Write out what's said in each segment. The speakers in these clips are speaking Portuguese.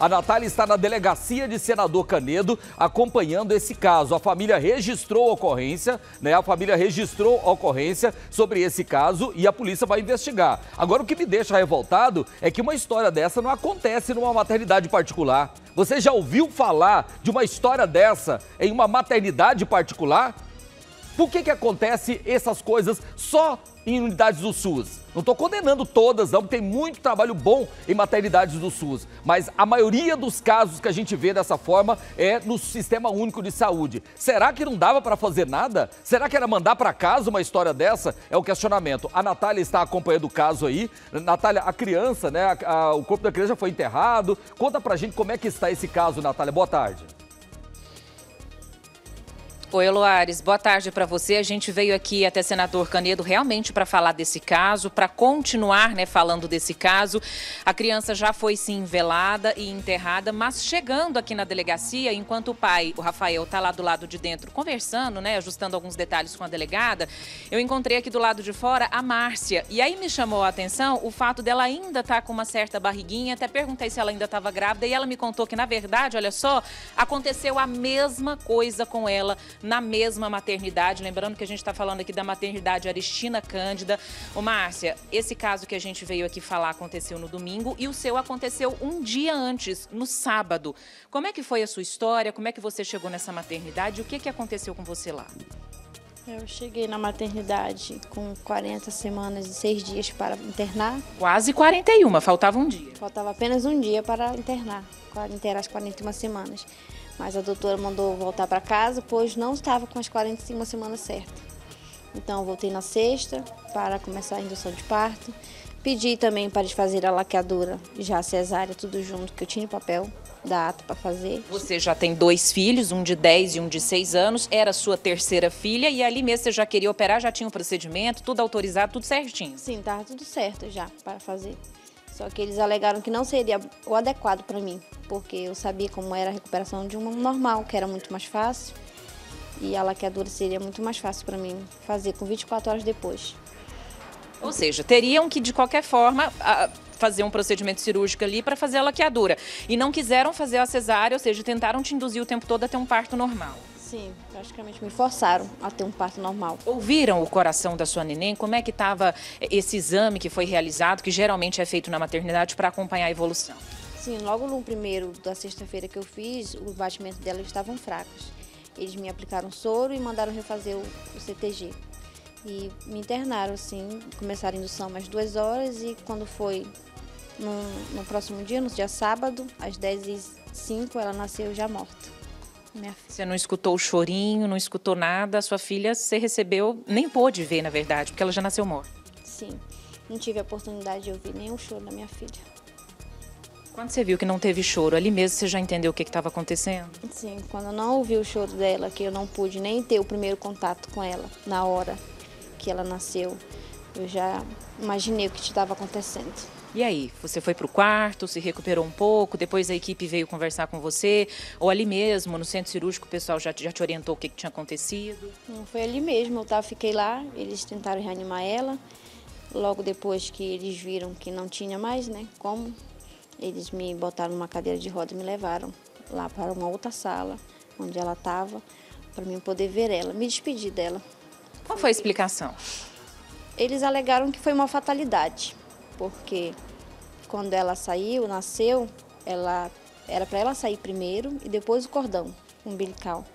A Natália está na delegacia de Senador Canedo acompanhando esse caso. A família registrou a ocorrência, né? A família registrou ocorrência sobre esse caso e a polícia vai investigar. Agora, o que me deixa revoltado é que uma história dessa não acontece numa maternidade particular. Você já ouviu falar de uma história dessa em uma maternidade particular? Por que, que acontece essas coisas só em unidades do SUS? Não estou condenando todas, não, tem muito trabalho bom em maternidades do SUS. Mas a maioria dos casos que a gente vê dessa forma é no Sistema Único de Saúde. Será que não dava para fazer nada? Será que era mandar para casa uma história dessa? É o questionamento. A Natália está acompanhando o caso aí. Natália, a criança, né? A, a, o corpo da criança foi enterrado. Conta pra gente como é que está esse caso, Natália. Boa tarde. Oi, Loares, boa tarde para você. A gente veio aqui até senador Canedo realmente para falar desse caso, para continuar né, falando desse caso. A criança já foi sim velada e enterrada, mas chegando aqui na delegacia, enquanto o pai, o Rafael, está lá do lado de dentro conversando, né, ajustando alguns detalhes com a delegada, eu encontrei aqui do lado de fora a Márcia. E aí me chamou a atenção o fato dela ainda estar tá com uma certa barriguinha. Até perguntei se ela ainda estava grávida e ela me contou que, na verdade, olha só, aconteceu a mesma coisa com ela na mesma maternidade. Lembrando que a gente está falando aqui da maternidade Aristina Cândida. Ô, Márcia, esse caso que a gente veio aqui falar aconteceu no domingo e o seu aconteceu um dia antes, no sábado. Como é que foi a sua história? Como é que você chegou nessa maternidade? O que, que aconteceu com você lá? Eu cheguei na maternidade com 40 semanas e 6 dias para internar. Quase 41, faltava um dia. Faltava apenas um dia para internar, para inteirar as 41 semanas. Mas a doutora mandou voltar para casa, pois não estava com as 45 semanas certas. Então, voltei na sexta para começar a indução de parto. Pedi também para fazer a laqueadura, já a cesárea, tudo junto, que eu tinha papel da ata para fazer. Você já tem dois filhos, um de 10 e um de 6 anos, era sua terceira filha e ali mesmo você já queria operar, já tinha o um procedimento, tudo autorizado, tudo certinho? Sim, estava tudo certo já para fazer. Só que eles alegaram que não seria o adequado para mim, porque eu sabia como era a recuperação de uma normal, que era muito mais fácil, e a laqueadura seria muito mais fácil para mim fazer com 24 horas depois. Ou seja, teriam que, de qualquer forma, fazer um procedimento cirúrgico ali para fazer a laqueadura. E não quiseram fazer a cesárea, ou seja, tentaram te induzir o tempo todo a ter um parto normal. Sim, praticamente me forçaram a ter um parto normal. Ouviram o coração da sua neném? Como é que estava esse exame que foi realizado, que geralmente é feito na maternidade para acompanhar a evolução? Sim, logo no primeiro da sexta-feira que eu fiz, o batimento dela estavam fracos. Eles me aplicaram soro e mandaram refazer o, o CTG. E me internaram, assim, começaram a indução mais duas horas e quando foi no, no próximo dia, no dia sábado, às 10h05, ela nasceu já morta. Você não escutou o chorinho, não escutou nada, a sua filha você recebeu, nem pôde ver, na verdade, porque ela já nasceu morta. Sim, não tive a oportunidade de ouvir nenhum choro da minha filha. Quando você viu que não teve choro, ali mesmo você já entendeu o que estava acontecendo? Sim, quando eu não ouvi o choro dela, que eu não pude nem ter o primeiro contato com ela na hora que ela nasceu, eu já imaginei o que estava acontecendo. E aí, você foi para o quarto, se recuperou um pouco, depois a equipe veio conversar com você, ou ali mesmo, no centro cirúrgico, o pessoal já, já te orientou o que, que tinha acontecido? Não, foi ali mesmo, eu tava, fiquei lá, eles tentaram reanimar ela, logo depois que eles viram que não tinha mais, né, como, eles me botaram numa cadeira de roda e me levaram lá para uma outra sala, onde ela estava, para mim poder ver ela, me despedir dela. Qual foi a explicação? Eles alegaram que foi uma fatalidade porque quando ela saiu, nasceu, ela era para ela sair primeiro e depois o cordão umbilical.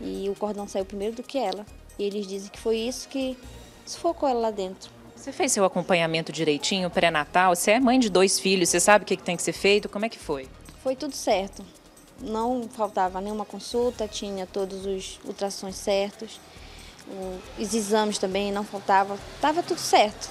E o cordão saiu primeiro do que ela. E eles dizem que foi isso que sufocou ela lá dentro. Você fez seu acompanhamento direitinho, pré-natal? Você é mãe de dois filhos, você sabe o que tem que ser feito? Como é que foi? Foi tudo certo. Não faltava nenhuma consulta, tinha todos os ultrassons certos, os exames também não faltava, estava tudo certo.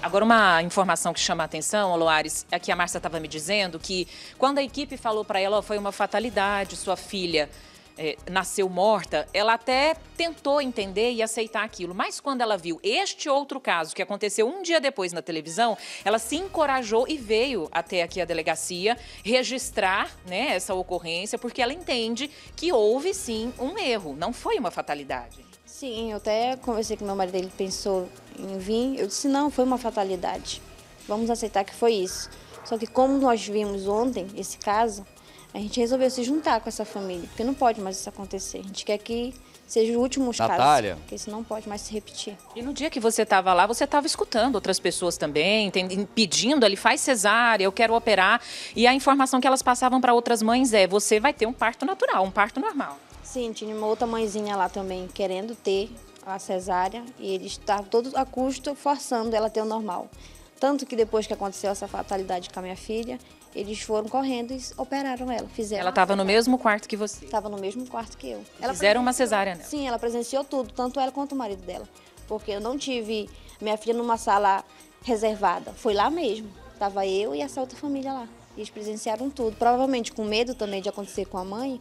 Agora, uma informação que chama a atenção, Loares, é que a Márcia estava me dizendo que quando a equipe falou para ela, foi uma fatalidade, sua filha é, nasceu morta, ela até tentou entender e aceitar aquilo. Mas quando ela viu este outro caso, que aconteceu um dia depois na televisão, ela se encorajou e veio até aqui a delegacia registrar né, essa ocorrência, porque ela entende que houve sim um erro, não foi uma fatalidade. Sim, eu até conversei com meu marido, ele pensou em vir. Eu disse, não, foi uma fatalidade. Vamos aceitar que foi isso. Só que como nós vimos ontem esse caso, a gente resolveu se juntar com essa família, porque não pode mais isso acontecer. A gente quer que seja o último Natália. casos, porque isso não pode mais se repetir. E no dia que você estava lá, você estava escutando outras pessoas também, pedindo ali, faz cesárea, eu quero operar. E a informação que elas passavam para outras mães é, você vai ter um parto natural, um parto normal. Sim, tinha uma outra mãezinha lá também querendo ter a cesárea e eles estavam todos a custo forçando ela a ter o normal. Tanto que depois que aconteceu essa fatalidade com a minha filha, eles foram correndo e operaram ela. Fizeram ela estava no mesmo quarto que você? Estava no mesmo quarto que eu. Ela Fizeram uma cesárea nela? Sim, ela presenciou tudo, tanto ela quanto o marido dela. Porque eu não tive minha filha numa sala reservada. Foi lá mesmo. Estava eu e essa outra família lá. Eles presenciaram tudo. Provavelmente com medo também de acontecer com a mãe,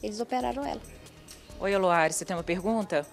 eles operaram ela. Oi, Eloari, você tem uma pergunta?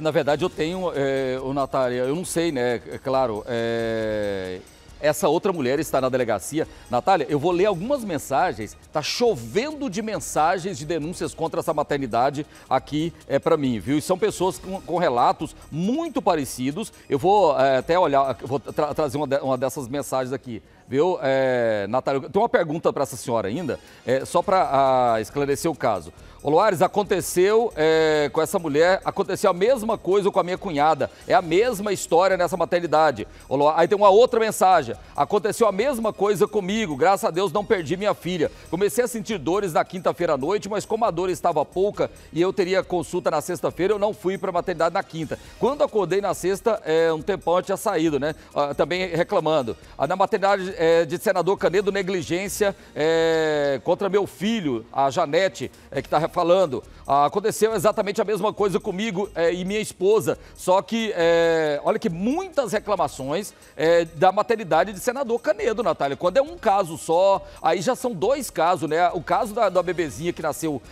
Na verdade, eu tenho, é, o Natália, eu não sei, né, é claro, é, essa outra mulher está na delegacia. Natália, eu vou ler algumas mensagens. Tá chovendo de mensagens de denúncias contra essa maternidade aqui é para mim, viu? E são pessoas com, com, relatos muito parecidos. Eu vou é, até olhar, vou tra trazer uma, de, uma, dessas mensagens aqui. Viu, é, Natália? Tem uma pergunta para essa senhora ainda, é, só para ah, esclarecer o caso. Ô aconteceu é, com essa mulher, aconteceu a mesma coisa com a minha cunhada. É a mesma história nessa maternidade. Ô aí tem uma outra mensagem. Aconteceu a mesma coisa comigo. Graças a Deus não perdi minha filha. Comecei a sentir dores na quinta-feira à noite, mas como a dor estava pouca e eu teria consulta na sexta-feira, eu não fui para a maternidade na quinta. Quando acordei na sexta, é, um tempão eu tinha saído, né? Ah, também reclamando. Ah, na maternidade é, de senador Canedo, negligência é, contra meu filho, a Janete, é, que está falando. Ah, aconteceu exatamente a mesma coisa comigo é, e minha esposa, só que, é, olha que muitas reclamações é, da maternidade de senador Canedo, Natália. Quando é um caso só, aí já são dois casos, né? O caso da, da bebezinha que nasceu,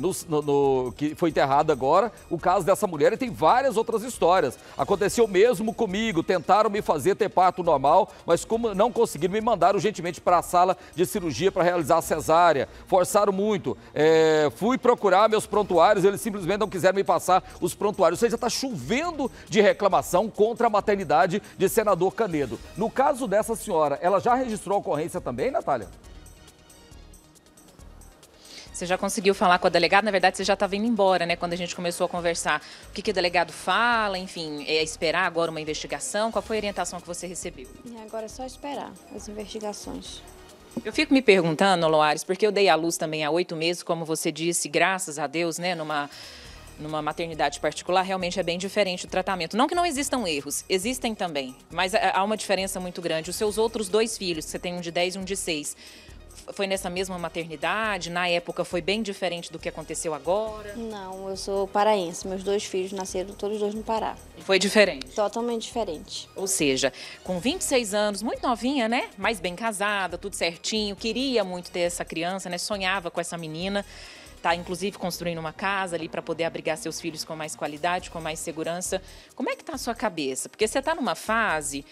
no, no, que foi enterrada agora, o caso dessa mulher, e tem várias outras histórias. Aconteceu mesmo comigo, tentaram me fazer ter parto normal, mas como não conseguiram, me mandaram urgentemente para a sala de cirurgia para realizar a cesárea, forçaram muito. É, fui procurar meus prontuários, eles simplesmente não quiseram me passar os prontuários. Ou seja, está chovendo de reclamação contra a maternidade de senador Canedo. No caso dessa senhora, ela já registrou a ocorrência também, Natália? Você já conseguiu falar com a delegada? Na verdade, você já estava indo embora, né? Quando a gente começou a conversar. O que, que o delegado fala? Enfim, é esperar agora uma investigação? Qual foi a orientação que você recebeu? E agora é só esperar as investigações. Eu fico me perguntando, Loares, porque eu dei à luz também há oito meses, como você disse, graças a Deus, né, numa numa maternidade particular, realmente é bem diferente o tratamento. Não que não existam erros, existem também, mas há uma diferença muito grande. Os seus outros dois filhos, você tem um de 10 e um de 6, foi nessa mesma maternidade? Na época foi bem diferente do que aconteceu agora? Não, eu sou paraense. Meus dois filhos nasceram todos dois no Pará. Foi diferente? Totalmente diferente. Ou seja, com 26 anos, muito novinha, né? Mais bem casada, tudo certinho, queria muito ter essa criança, né? Sonhava com essa menina. Tá, inclusive construindo uma casa ali para poder abrigar seus filhos com mais qualidade, com mais segurança. Como é que tá a sua cabeça? Porque você está numa fase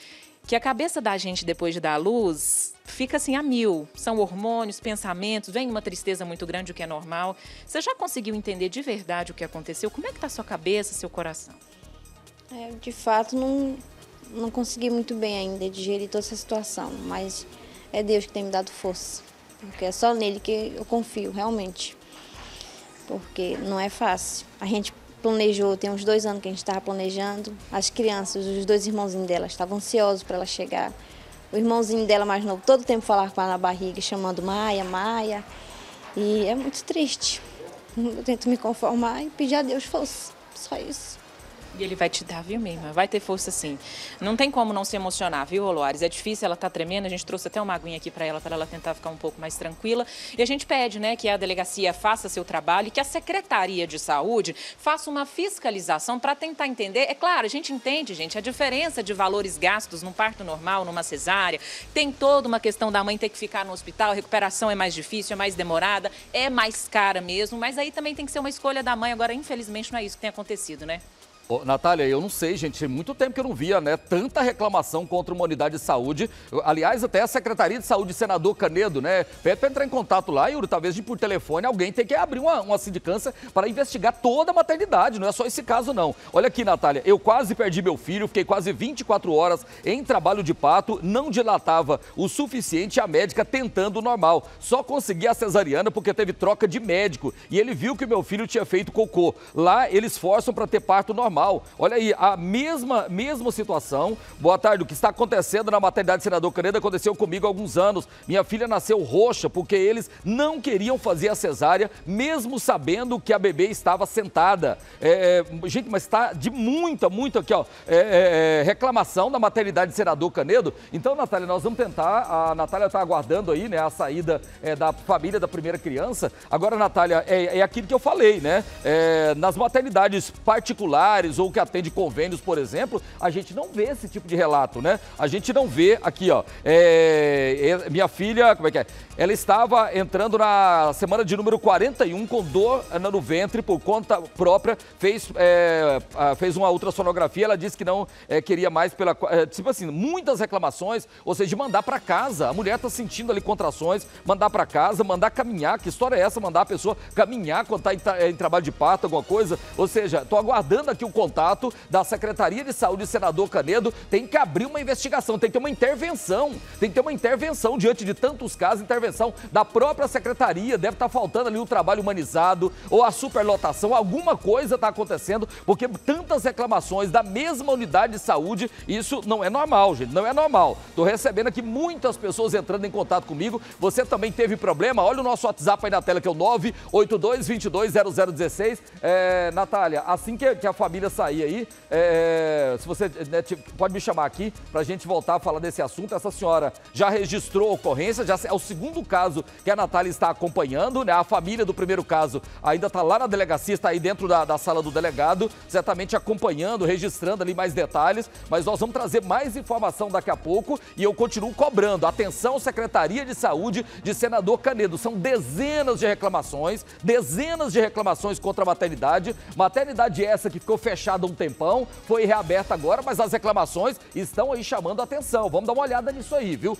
que a cabeça da gente depois de dar a luz fica assim a mil. São hormônios, pensamentos, vem uma tristeza muito grande, o que é normal. Você já conseguiu entender de verdade o que aconteceu? Como é que está sua cabeça, seu coração? É, de fato, não, não consegui muito bem ainda digerir toda essa situação, mas é Deus que tem me dado força. Porque é só nele que eu confio, realmente. Porque não é fácil. A gente planejou, tem uns dois anos que a gente estava planejando. As crianças, os dois irmãozinhos dela, estavam ansiosos para ela chegar. O irmãozinho dela mais novo, todo tempo falava com ela na barriga, chamando Maia, Maia. E é muito triste. Eu tento me conformar e pedir a Deus fosse. Só isso. E ele vai te dar, viu, irmã? Vai ter força sim. Não tem como não se emocionar, viu, Oloares? É difícil, ela tá tremendo. A gente trouxe até uma aguinha aqui para ela, para ela tentar ficar um pouco mais tranquila. E a gente pede, né, que a delegacia faça seu trabalho e que a Secretaria de Saúde faça uma fiscalização para tentar entender. É claro, a gente entende, gente, a diferença de valores gastos num parto normal, numa cesárea. Tem toda uma questão da mãe ter que ficar no hospital, a recuperação é mais difícil, é mais demorada, é mais cara mesmo. Mas aí também tem que ser uma escolha da mãe. Agora, infelizmente, não é isso que tem acontecido, né? Ô, Natália, eu não sei, gente, muito tempo que eu não via, né, tanta reclamação contra uma unidade de saúde. Aliás, até a Secretaria de Saúde, senador Canedo, né, pede para entrar em contato lá, Yuri, talvez por telefone, alguém tem que abrir uma, uma sindicância para investigar toda a maternidade, não é só esse caso, não. Olha aqui, Natália, eu quase perdi meu filho, fiquei quase 24 horas em trabalho de parto, não dilatava o suficiente a médica tentando o normal. Só consegui a cesariana porque teve troca de médico e ele viu que meu filho tinha feito cocô. Lá eles forçam para ter parto normal normal. Olha aí, a mesma, mesma situação. Boa tarde. O que está acontecendo na maternidade Senador Canedo aconteceu comigo há alguns anos. Minha filha nasceu roxa porque eles não queriam fazer a cesárea, mesmo sabendo que a bebê estava sentada. É, é gente, mas está de muita, muita aqui, ó, é, é, é, reclamação da maternidade Senador Canedo. Então, Natália, nós vamos tentar. A Natália está aguardando aí, né, a saída é, da família da primeira criança. Agora, Natália, é, é aquilo que eu falei, né? nas maternidades particulares, ou que atende convênios, por exemplo, a gente não vê esse tipo de relato, né? A gente não vê aqui, ó. É, é, minha filha, como é que é? Ela estava entrando na semana de número 41 com dor no ventre por conta própria, fez, é, fez uma ultrassonografia, ela disse que não é, queria mais pela. É, tipo assim, muitas reclamações, ou seja, de mandar para casa. A mulher está sentindo ali contrações, mandar para casa, mandar caminhar. Que história é essa? Mandar a pessoa caminhar quando está em, em, trabalho de parto, alguma coisa? Ou seja, estou aguardando aqui o contato da Secretaria de Saúde, senador Canedo, tem que abrir uma investigação, tem que ter uma intervenção, tem que ter uma intervenção diante de tantos casos, intervenção da própria secretaria, deve estar faltando ali o trabalho humanizado ou a superlotação, alguma coisa está acontecendo, porque tantas reclamações da mesma unidade de saúde, isso não é normal, gente, não é normal. Estou recebendo aqui muitas pessoas entrando em contato comigo, você também teve problema, olha o nosso WhatsApp aí na tela que é o 982 22 0016. É, Natália, assim que, que a família sair aí, é, se você né, pode me chamar aqui para a gente voltar a falar desse assunto. Essa senhora já registrou ocorrência, já é o segundo caso que a Natália está acompanhando, né? A família do primeiro caso ainda está lá na delegacia, está aí dentro da, da sala do delegado, certamente acompanhando, registrando ali mais detalhes, mas nós vamos trazer mais informação daqui a pouco e eu continuo cobrando. Atenção, Secretaria de Saúde de Senador Canedo. São dezenas de reclamações, dezenas de reclamações contra a maternidade. Maternidade essa que ficou fechada fechada um tempão, foi reaberta agora, mas as reclamações estão aí chamando a atenção. Vamos dar uma olhada nisso aí, viu?